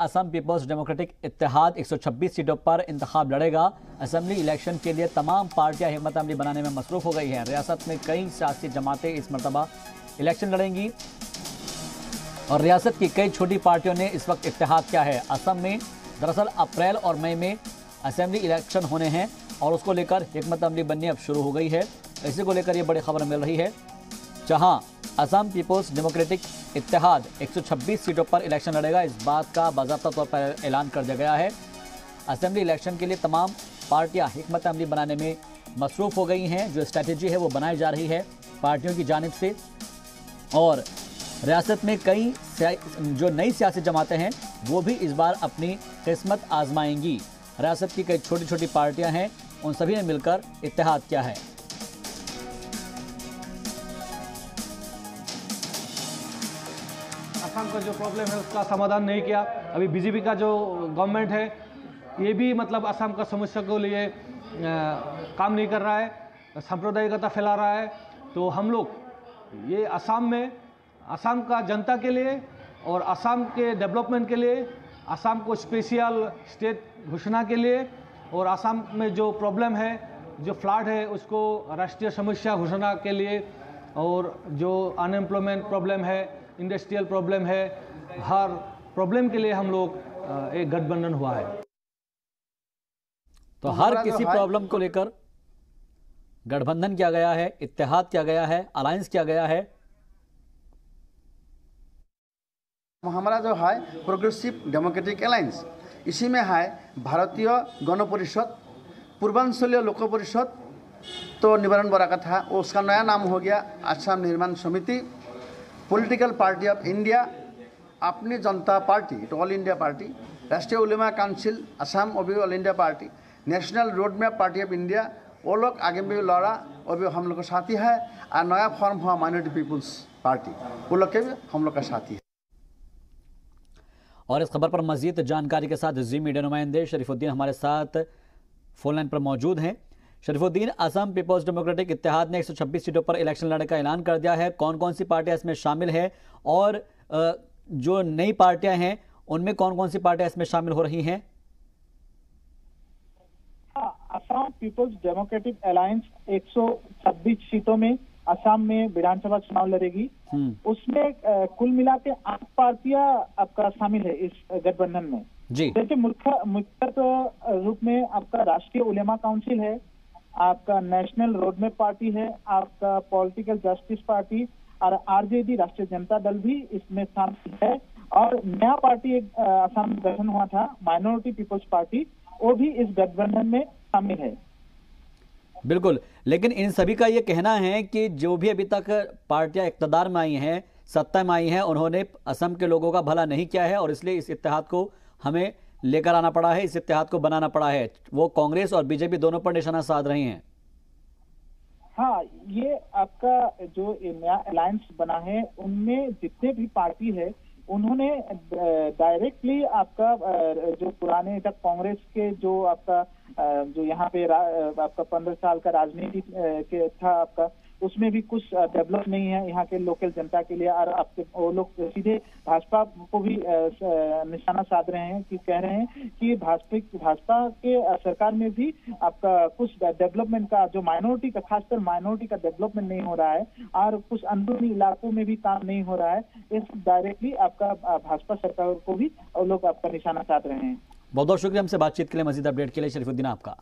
Assam peoples Democratic इत्तेहाद 126 सीटों पर इंतखाब लड़ेगा। असेंबली इलेक्शन के लिए तमाम पार्टियाँ हिम्मत अमली बनाने में मसरूफ हो गई हैं। रियासत में कई सियासी जमातें इस मरतबा इलेक्शन लड़ेंगी। और रियासत की कई छोटी पार्टियों ने इस वक्त इत्तेहाद किया है। असम में दरअसल अप्रैल और मई में असेंबली इलेक्शन होने हैं और उसको लेकर हिकमत अमली बननी अब शुरू हो गई है। इसी को लेकर ये बड़ी खबर मिल रही है। जहाँ असम पीपल्स डेमोक्रेटिक इत्तेहाद 126 सीटों पर इलेक्शन लड़ेगा। इस बात का बाजाबता तौर पर ऐलान कर दिया गया है। असेंबली इलेक्शन के लिए तमाम पार्टियाँ हमत अमली बनाने में मसरूफ हो गई हैं। जो स्ट्रैटेजी है, वो बनाई जा रही है पार्टियों की जानब से। और रियासत में कई जो नई सियासी जमातें हैं, वो भी इस बार अपनी किस्मत आजमाएँगी। रियासत की कई छोटी छोटी पार्टियाँ हैं, उन सभी ने मिलकर इतिहाद किया है। असम का जो प्रॉब्लम है, उसका समाधान नहीं किया। अभी बीजेपी का जो गवर्नमेंट है, ये भी मतलब असम का समस्या को लिए काम नहीं कर रहा है, सांप्रदायिकता फैला रहा है। तो हम लोग, ये असम में, असम का जनता के लिए और असम के डेवलपमेंट के लिए, असम को स्पेशल स्टेट घोषणा के लिए और असम में जो प्रॉब्लम है, जो फ्लड है, उसको राष्ट्रीय समस्या घोषणा के लिए और जो अनएम्प्लॉयमेंट प्रॉब्लम है इंडस्ट्रियल प्रॉब्लम है हर प्रॉब्लम के लिए हम लोग एक गठबंधन हुआ है। तो हर किसी प्रॉब्लम को लेकर गठबंधन किया गया है इत्तेहाद किया गया है अलायंस किया गया है। हमारा जो है प्रोग्रेसिव डेमोक्रेटिक अलायंस इसी में है भारतीय गण परिषद पूर्वांचलीय लोक परिषद तो निवारण बरा का था उसका नया नाम हो गया आसाम निर्माण समिति। पॉलिटिकल पार्टी ऑफ़ इंडिया अपनी जनता पार्टी तो ऑल इंडिया पार्टी राष्ट्रीय उलेमा काउंसिल असम और भी all India party national road map party of India वो लोग आगे भी लड़ा और भी हम लोग का साथी है और नया फॉर्म हुआ माइनॉरिटी पीपुल्स पार्टी वो लोग के भी हम लोग का साथी है और इस खबर पर मजीद जानकारी के साथ जी मीडिया नुमाइंदे शरीफुद्दीन हमारे साथ फ़ोन लाइन पर मौजूद हैं। शरीफुद्दीन असम पीपल्स डेमोक्रेटिक इत्तेहाद ने 126 सीटों पर इलेक्शन लड़ने का ऐलान कर दिया है। कौन कौन सी पार्टियाँ इसमें शामिल है और जो नई पार्टियाँ हैं उनमें कौन कौन सी पार्टियाँ इसमें शामिल हो रही हैं? असम पीपल्स डेमोक्रेटिक अलायंस 126 सीटों में असम में विधानसभा चुनाव लड़ेगी। उसमें कुल मिला के आठ पार्टियाँ आपका शामिल है इस गठबंधन में। जी। जैसे मुख्य मुख्य रूप में आपका राष्ट्रीय उलेमा काउंसिल है आपका नेशनल रोडमेप पार्टी है, आपका पॉलिटिकल जस्टिस पार्टी और आरजेडी राष्ट्रीय जनता दल भी इसमें शामिल है। और नया पार्टी एक असम गठन हुआ था, माइनॉरिटी पीपल्स पार्टी, वो भी इस गठबंधन में शामिल है। बिल्कुल, लेकिन इन सभी का ये कहना है कि जो भी अभी तक पार्टियाँ इकतदार में आई हैं, सत्ता में आई हैं, उन्होंने असम के लोगों का भला नहीं किया है और इसलिए इस इतिहाद को हमें लेकर आना पड़ा है, इस इतिहाद को बनाना पड़ा है। वो कांग्रेस और बीजेपी दोनों पर निशाना साध रही हैं। हाँ ये आपका जो नया अलायंस बना है, उनमें जितने भी पार्टी है, उन्होंने डायरेक्टली आपका जो पुराने तक कांग्रेस के जो आपका जो यहाँ पे आपका पंद्रह साल का राजनीति के था आपका उसमें भी कुछ डेवलप नहीं है यहाँ के लोकल जनता के लिए। और आपके वो लोग सीधे भाजपा को भी निशाना साध रहे हैं कि कह रहे हैं कि भाजपा भाजपा के सरकार में भी आपका कुछ डेवलपमेंट का जो माइनॉरिटी का, खासकर माइनॉरिटी का डेवलपमेंट नहीं हो रहा है और कुछ अंदरूनी इलाकों में भी काम नहीं हो रहा है, इस डायरेक्टली आपका भाजपा सरकार को भी लोग आपका निशाना साध रहे हैं। बहुत बहुत शुक्रिया हमसे बातचीत के लिए, मजीद अपडेट के लिए, शरीफुद्दीन आपका।